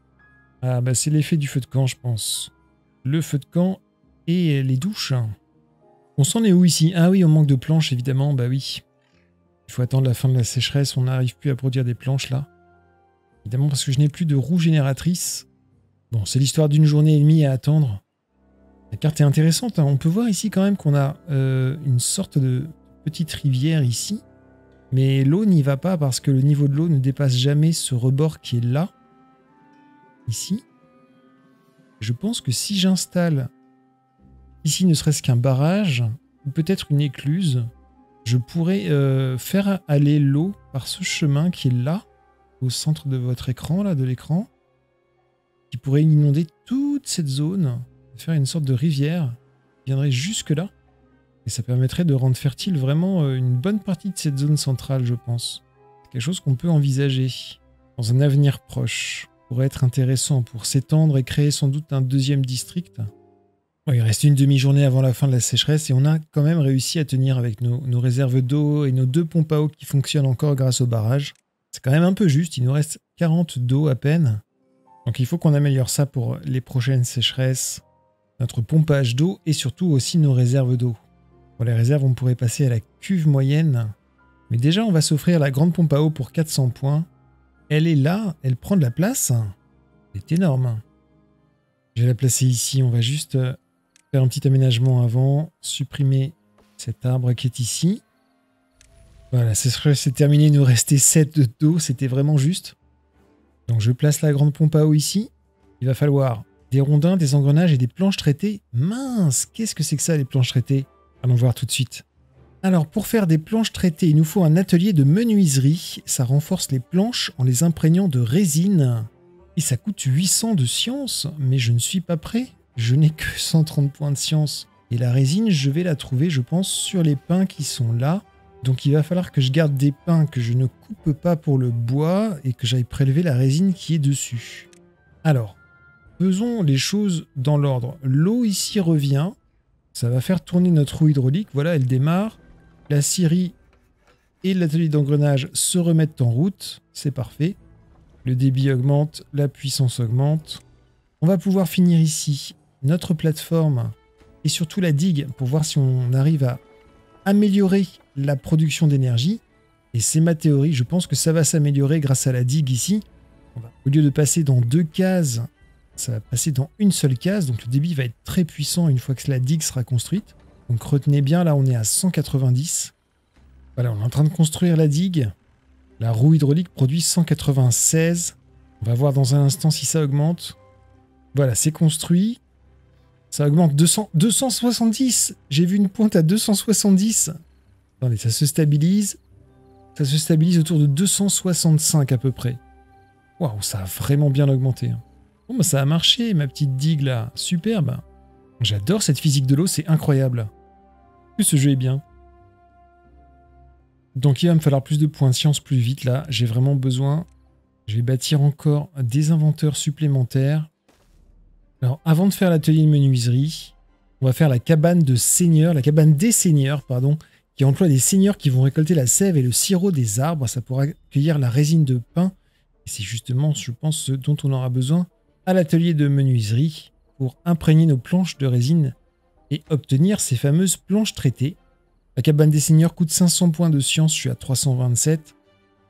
Ah bah c'est l'effet du feu de camp, je pense. Le feu de camp et les douches. On s'en est où ici? Ah oui, on manque de planches évidemment, bah oui. Il faut attendre la fin de la sécheresse, on n'arrive plus à produire des planches là. Évidemment parce que je n'ai plus de roue génératrice. Bon, c'est l'histoire d'une journée et demie à attendre. La carte est intéressante, hein. on peut voir ici quand même qu'on a euh, une sorte de petite rivière ici. Mais l'eau n'y va pas parce que le niveau de l'eau ne dépasse jamais ce rebord qui est là. Ici. Je pense que si j'installe ici ne serait-ce qu'un barrage, ou peut-être une écluse, je pourrais euh, faire aller l'eau par ce chemin qui est là, au centre de votre écran, là, de l'écran, qui pourrait inonder toute cette zone, faire une sorte de rivière qui viendrait jusque là. Et ça permettrait de rendre fertile vraiment euh, une bonne partie de cette zone centrale, je pense. C'est quelque chose qu'on peut envisager dans un avenir proche. Pourrait être intéressant pour s'étendre et créer sans doute un deuxième district il reste une demi-journée avant la fin de la sécheresse et on a quand même réussi à tenir avec nos, réserves d'eau et nos deux pompes à eau qui fonctionnent encore grâce au barrage. C'est quand même un peu juste, il nous reste 40 d'eau à peine. Donc il faut qu'on améliore ça pour les prochaines sécheresses, notre pompage d'eau et surtout aussi nos réserves d'eau. Pour les réserves, on pourrait passer à la cuve moyenne. Mais déjà, on va s'offrir la grande pompe à eau pour 400 points. Elle est là, elle prend de la place. Elle est énorme. Je vais la placer ici, on va juste Faire un petit aménagement avant, supprimer cet arbre qui est ici. Voilà, c'est terminé, il nous restait 7 d'eau, c'était vraiment juste. Donc je place la grande pompe à eau ici. Il va falloir des rondins, des engrenages et des planches traitées. Mince, qu'est-ce que c'est que ça les planches traitées? Allons voir tout de suite. Alors pour faire des planches traitées, il nous faut un atelier de menuiserie. Ça renforce les planches en les imprégnant de résine. Et ça coûte 800 de science, mais je ne suis pas prêt. Je n'ai que 130 points de science. Et la résine, je vais la trouver, je pense, sur les pins qui sont là. Donc il va falloir que je garde des pins que je ne coupe pas pour le bois et que j'aille prélever la résine qui est dessus. Alors, faisons les choses dans l'ordre. L'eau ici revient. Ça va faire tourner notre roue hydraulique. Voilà, elle démarre. La scierie et l'atelier d'engrenage se remettent en route. C'est parfait. Le débit augmente, la puissance augmente. On va pouvoir finir ici notre plateforme et surtout la digue pour voir si on arrive à améliorer la production d'énergie. Et c'est ma théorie, je pense que ça va s'améliorer grâce à la digue ici. au lieu de passer dans deux cases, ça va passer dans une seule case, donc le débit va être très puissant une fois que la digue sera construite. Donc retenez bien, là on est à 190. Voilà, on est en train de construire la digue. La roue hydraulique produit 196. On va voir dans un instant si ça augmente. Voilà, c'est construit. Ça augmente 200, 270. J'ai vu une pointe à 270. Attendez, ça se stabilise. Ça se stabilise autour de 265 à peu près. Waouh, ça a vraiment bien augmenté. Hein. Bon, bah ça a marché, ma petite digue là. Superbe. J'adore cette physique de l'eau, c'est incroyable. Que ce jeu est bien. Donc il va me falloir plus de points de science plus vite là. J'ai vraiment besoin. Je vais bâtir encore des inventeurs supplémentaires. Alors, avant de faire l'atelier de menuiserie, on va faire la cabane de seigneurs, la cabane des seigneurs, pardon, qui emploie des seigneurs qui vont récolter la sève et le sirop des arbres. Ça pourra accueillir la résine de pin. Et c'est justement, je pense, ce dont on aura besoin à l'atelier de menuiserie pour imprégner nos planches de résine et obtenir ces fameuses planches traitées. La cabane des seigneurs coûte 500 points de science, je suis à 327.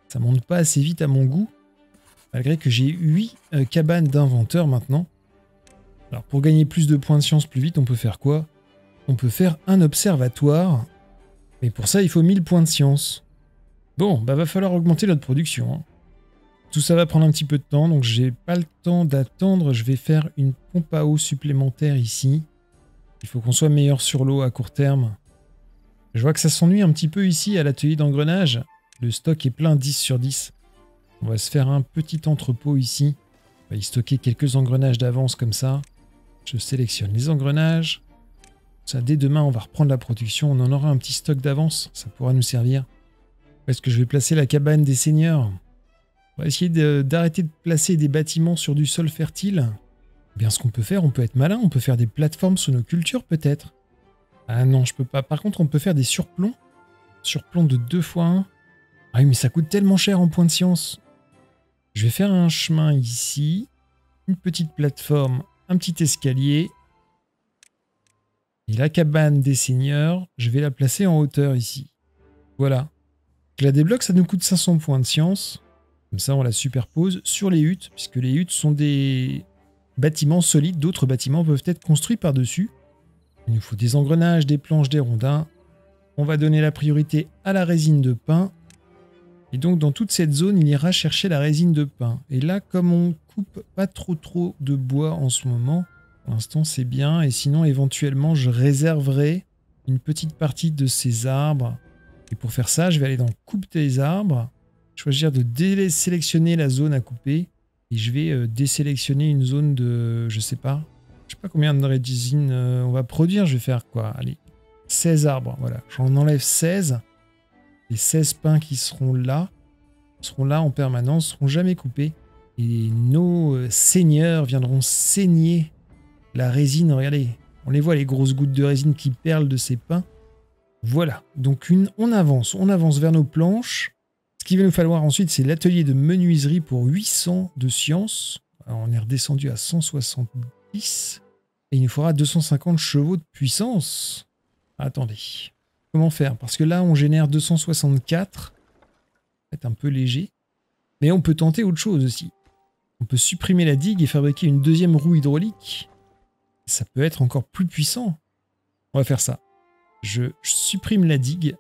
Ça monte pas assez vite à mon goût, malgré que j'ai 8 euh, cabanes d'inventeurs maintenant. Alors pour gagner plus de points de science plus vite, on peut faire quoi? On peut faire un observatoire. Mais pour ça, il faut 1000 points de science. Bon, bah va falloir augmenter notre production. Hein. Tout ça va prendre un petit peu de temps, donc j'ai pas le temps d'attendre. Je vais faire une pompe à eau supplémentaire ici. Il faut qu'on soit meilleur sur l'eau à court terme. Je vois que ça s'ennuie un petit peu ici à l'atelier d'engrenage. Le stock est plein 10 sur 10. On va se faire un petit entrepôt ici. On va y stocker quelques engrenages d'avance comme ça. Je sélectionne les engrenages. Ça, dès demain, on va reprendre la production. On en aura un petit stock d'avance. Ça pourra nous servir. Est-ce que je vais placer la cabane des seigneurs? On va essayer d'arrêter de, placer des bâtiments sur du sol fertile. Eh bien, ce qu'on peut faire, on peut être malin. On peut faire des plateformes sur nos cultures, peut-être. Ah non, je peux pas. Par contre, on peut faire des surplombs. Surplomb de 2 fois 1. Ah oui, mais ça coûte tellement cher en points de science. Je vais faire un chemin ici. Une petite plateforme un petit escalier. Et la cabane des seigneurs, je vais la placer en hauteur ici. Voilà. Je la débloque, ça nous coûte 500 points de science. Comme ça, on la superpose sur les huttes, puisque les huttes sont des bâtiments solides. D'autres bâtiments peuvent être construits par-dessus. Il nous faut des engrenages, des planches, des rondins. On va donner la priorité à la résine de pin. Et donc, dans toute cette zone, il ira chercher la résine de pin. Et là, comme on coupe pas trop trop de bois en ce moment. Pour l'instant, c'est bien. Et sinon, éventuellement, je réserverai une petite partie de ces arbres. Et pour faire ça, je vais aller dans Coupe des arbres, choisir de désélectionner la zone à couper. Et je vais euh, désélectionner une zone de, je sais pas, je sais pas combien de résine euh, on va produire. Je vais faire quoi? Allez, 16 arbres, voilà. J'en enlève 16. Les 16 pins qui seront là, seront là en permanence, seront jamais coupés. Et nos euh, seigneurs viendront saigner la résine. Regardez, on les voit, les grosses gouttes de résine qui perlent de ces pins. Voilà, donc une, on avance, on avance vers nos planches. Ce qu'il va nous falloir ensuite, c'est l'atelier de menuiserie pour 800 de science. on est redescendu à 170. Et il nous faudra 250 chevaux de puissance. Attendez, comment faire? Parce que là, on génère 264. C'est un peu léger. Mais on peut tenter autre chose aussi. On peut supprimer la digue et fabriquer une deuxième roue hydraulique. Ça peut être encore plus puissant. On va faire ça. Je, supprime la digue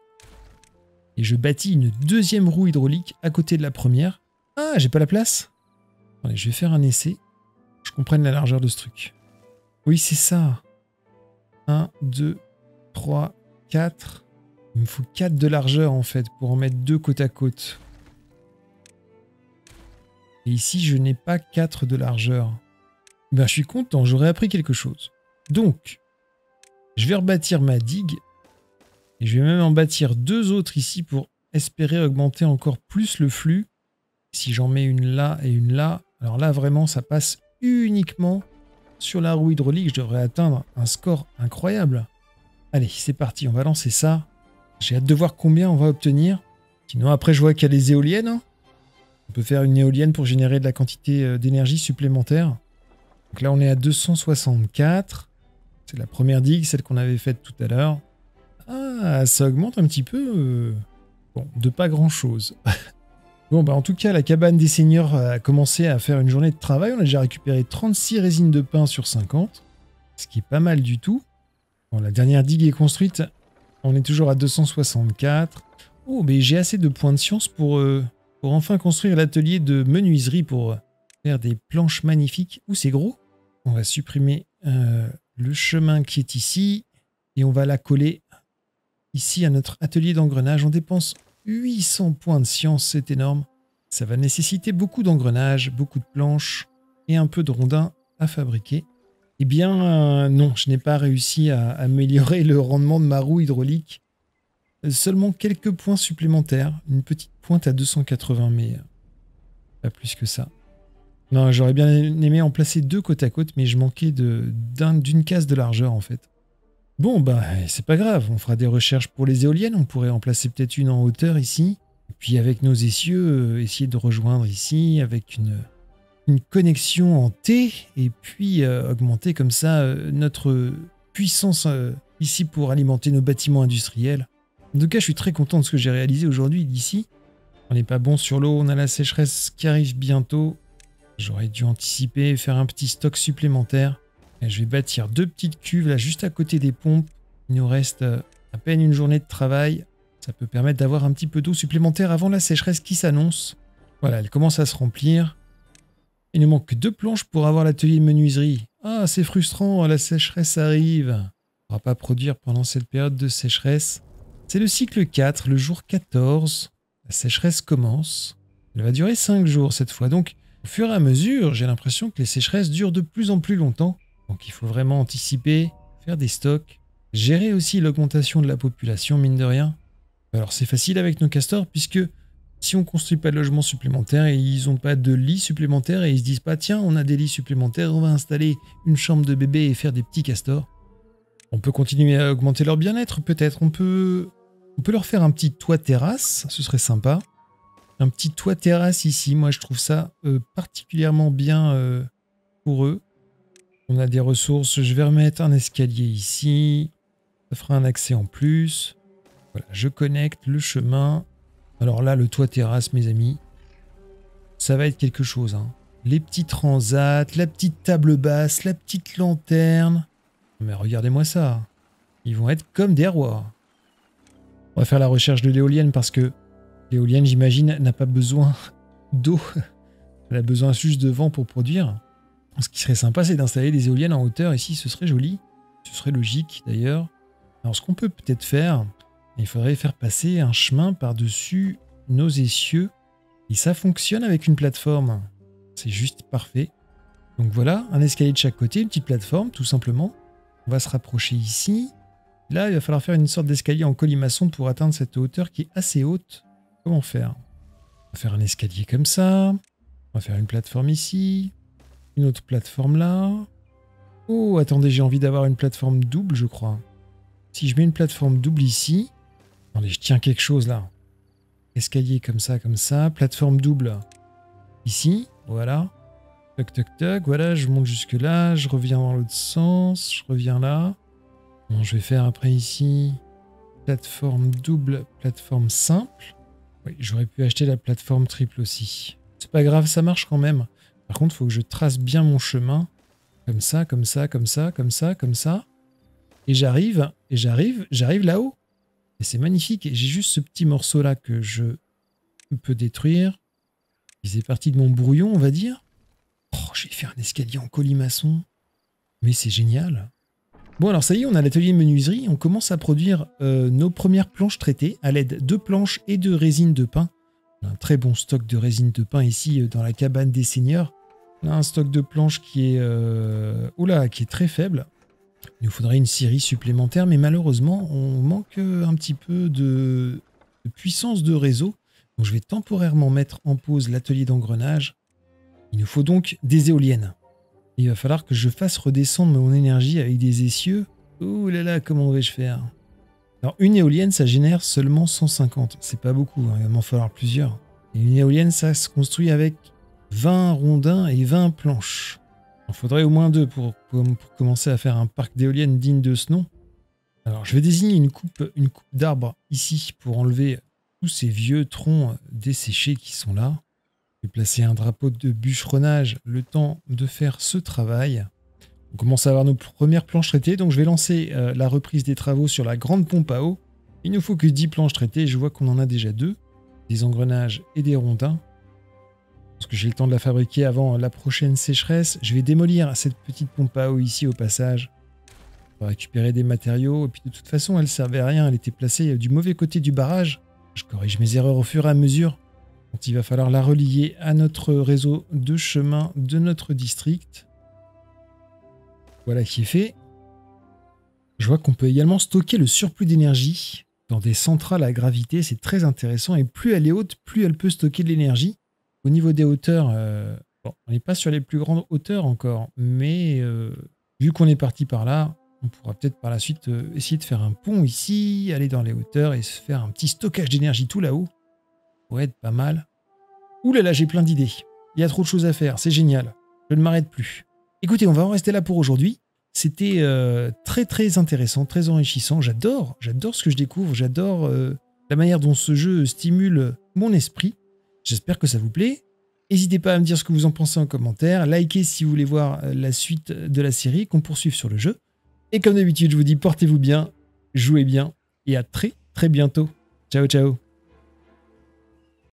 et je bâtis une deuxième roue hydraulique à côté de la première. Ah, j'ai pas la place Allez, je vais faire un essai. Je comprenne la largeur de ce truc. Oui, c'est ça. 1, 2, 3, 4. Il me faut 4 de largeur en fait pour en mettre deux côte à côte. Et ici, je n'ai pas 4 de largeur. Ben, je suis content, j'aurais appris quelque chose. Donc, je vais rebâtir ma digue. Et je vais même en bâtir deux autres ici pour espérer augmenter encore plus le flux. Si j'en mets une là et une là, alors là vraiment ça passe uniquement sur la roue hydraulique. Je devrais atteindre un score incroyable. Allez, c'est parti, on va lancer ça. J'ai hâte de voir combien on va obtenir. Sinon, après, je vois qu'il y a les éoliennes. hein. On peut faire une éolienne pour générer de la quantité euh, d'énergie supplémentaire. Donc là, on est à 264. C'est la première digue, celle qu'on avait faite tout à l'heure. Ah, ça augmente un petit peu. euh, Bon, de pas grand-chose. bon, bah en tout cas, la cabane des seigneurs a commencé à faire une journée de travail. On a déjà récupéré 36 résines de pain sur 50, ce qui est pas mal du tout. Bon, la dernière digue est construite. On est toujours à 264. Oh, mais j'ai assez de points de science pour, euh, pour enfin construire l'atelier de menuiserie pour faire des planches magnifiques. Ouh, c'est gros. On va supprimer euh, le chemin qui est ici et on va la coller ici à notre atelier d'engrenage. On dépense 800 points de science, c'est énorme. Ça va nécessiter beaucoup d'engrenages, beaucoup de planches et un peu de rondins à fabriquer. Eh bien, euh, non, je n'ai pas réussi à améliorer le rendement de ma roue hydraulique. Euh, Seulement quelques points supplémentaires. Une petite pointe à 280, mais pas plus que ça. Non, j'aurais bien aimé en placer deux côte à côte, mais je manquais d'une case de largeur en fait. Bon, bah, c'est pas grave, on fera des recherches pour les éoliennes, on pourrait en placer peut-être une en hauteur ici, et puis avec nos essieux, euh, essayer de rejoindre ici avec une, une connexion en T, et puis euh, augmenter comme ça euh, notre puissance ici pour alimenter nos bâtiments industriels. En tout cas, je suis très content de ce que j'ai réalisé aujourd'hui d'ici. On n'est pas bon sur l'eau, on a la sécheresse qui arrive bientôt. J'aurais dû anticiper et faire un petit stock supplémentaire. Je vais bâtir deux petites cuves là juste à côté des pompes. Il nous reste euh, à peine une journée de travail. Ça peut permettre d'avoir un petit peu d'eau supplémentaire avant la sécheresse qui s'annonce. Voilà, elle commence à se remplir. Il nous manque que deux planches pour avoir l'atelier de menuiserie. Ah, c'est frustrant, la sécheresse arrive. On ne pourra pas produire pendant cette période de sécheresse. C'est le cycle 4, le jour 14. La sécheresse commence. Elle va durer 5 jours cette fois. Donc, au fur et à mesure, j'ai l'impression que les sécheresses durent de plus en plus longtemps. Donc il faut vraiment anticiper, faire des stocks, gérer aussi l'augmentation de la population, mine de rien. Alors c'est facile avec nos castors, puisque si on construit pas de logements supplémentaires et ils n'ont pas de lits supplémentaires et ils se disent pas tiens on a des lits supplémentaires, on va installer une chambre de bébé et faire des petits castors. On peut continuer à augmenter leur bien-être peut-être, on peut, on peut leur faire un petit toit terrasse, ce serait sympa. Un petit toit terrasse ici, moi je trouve ça euh, particulièrement bien euh, pour eux. On a des ressources, je vais remettre un escalier ici, ça fera un accès en plus. Voilà, je connecte le chemin. Alors là, le toit terrasse, mes amis, ça va être quelque chose. hein. Les petits transats, la petite table basse, la petite lanterne. Mais regardez-moi ça. Ils vont être comme des rois. On va faire la recherche de l'éolienne parce que l'éolienne, j'imagine, n'a pas besoin d'eau. Elle a besoin juste de vent pour produire. Ce qui serait sympa, c'est d'installer des éoliennes en hauteur ici, ce serait joli. Ce serait logique d'ailleurs. Alors ce qu'on peut peut-être faire, il faudrait faire passer un chemin par-dessus nos essieux. Et ça fonctionne avec une plateforme. C'est juste parfait. Donc voilà, un escalier de chaque côté, une petite plateforme tout simplement. On va se rapprocher ici. Là, il va falloir faire une sorte d'escalier en colimaçon pour atteindre cette hauteur qui est assez haute. Comment faire On va faire un escalier comme ça. On va faire une plateforme ici. Une autre plateforme là. Oh, attendez, j'ai envie d'avoir une plateforme double, je crois. Si je mets une plateforme double ici. Attendez, je tiens quelque chose là. Escalier comme ça, comme ça. Plateforme double ici. Voilà. Toc, toc, toc. Voilà, je monte jusque là. Je reviens dans l'autre sens. Je reviens là. Bon, je vais faire après ici. Plateforme double, plateforme simple. J'aurais pu acheter la plateforme triple aussi. C'est pas grave, ça marche quand même. Par contre, il faut que je trace bien mon chemin. Comme ça, comme ça, comme ça, comme ça, comme ça. Et j'arrive, et j'arrive, j'arrive là-haut. Et c'est magnifique. J'ai juste ce petit morceau-là que je peux détruire. Il faisait partie de mon brouillon, on va dire. Oh, j'ai fait un escalier en colimaçon. Mais c'est génial. Bon, alors ça y est, on a l'atelier menuiserie. On commence à produire euh, nos premières planches traitées à l'aide de planches et de résine de pain. On a un très bon stock de résine de pain ici euh, dans la cabane des seigneurs. On a un stock de planches qui est, euh, oula, qui est très faible. Il nous faudrait une série supplémentaire, mais malheureusement, on manque euh, un petit peu de, de puissance de réseau. Donc je vais temporairement mettre en pause l'atelier d'engrenage. Il nous faut donc des éoliennes. Il va falloir que je fasse redescendre mon énergie avec des essieux Ouh là là, comment vais-je faire? Alors, une éolienne, ça génère seulement 150. C'est pas beaucoup, hein, il va m'en falloir plusieurs. Une éolienne, ça se construit avec 20 rondins et 20 planches. Il faudrait au moins deux pour, commencer à faire un parc d'éoliennes digne de ce nom. Alors, je vais désigner une coupe, une coupe d'arbres ici pour enlever tous ces vieux troncs desséchés qui sont là. Vais placer un drapeau de bûcheronnage le temps de faire ce travail. On commence à avoir nos premières planches traitées, donc je vais lancer euh, la reprise des travaux sur la grande pompe à eau. Il ne faut que 10 planches traitées, je vois qu'on en a déjà deux, des engrenages et des rondins. Parce que j'ai le temps de la fabriquer avant la prochaine sécheresse. Je vais démolir cette petite pompe à eau ici au passage. Pour récupérer des matériaux. Et puis de toute façon, elle servait à rien. Elle était placée du mauvais côté du barrage. Je corrige mes erreurs au fur et à mesure. Il va falloir la relier à notre réseau de chemin de notre district. Voilà qui est fait. Je vois qu'on peut également stocker le surplus d'énergie dans des centrales à gravité. C'est très intéressant. Et plus elle est haute, plus elle peut stocker de l'énergie. Au niveau des hauteurs, euh, on n'est pas sur les plus grandes hauteurs encore, mais euh, vu qu'on est parti par là, on pourra peut-être par la suite euh, essayer de faire un pont ici, aller dans les hauteurs et se faire un petit stockage d'énergie tout là-haut. Être pas mal. Ouh là là, j'ai plein d'idées. Il y a trop de choses à faire, c'est génial. Je ne m'arrête plus. Écoutez, on va en rester là pour aujourd'hui. C'était très très intéressant, très enrichissant. J'adore, j'adore ce que je découvre, j'adore la manière dont ce jeu stimule mon esprit. J'espère que ça vous plaît. N'hésitez pas à me dire ce que vous en pensez en commentaire. Likez si vous voulez voir euh, la suite de la série, qu'on poursuive sur le jeu. Et comme d'habitude, je vous dis portez-vous bien, jouez bien et à très très bientôt. Ciao ciao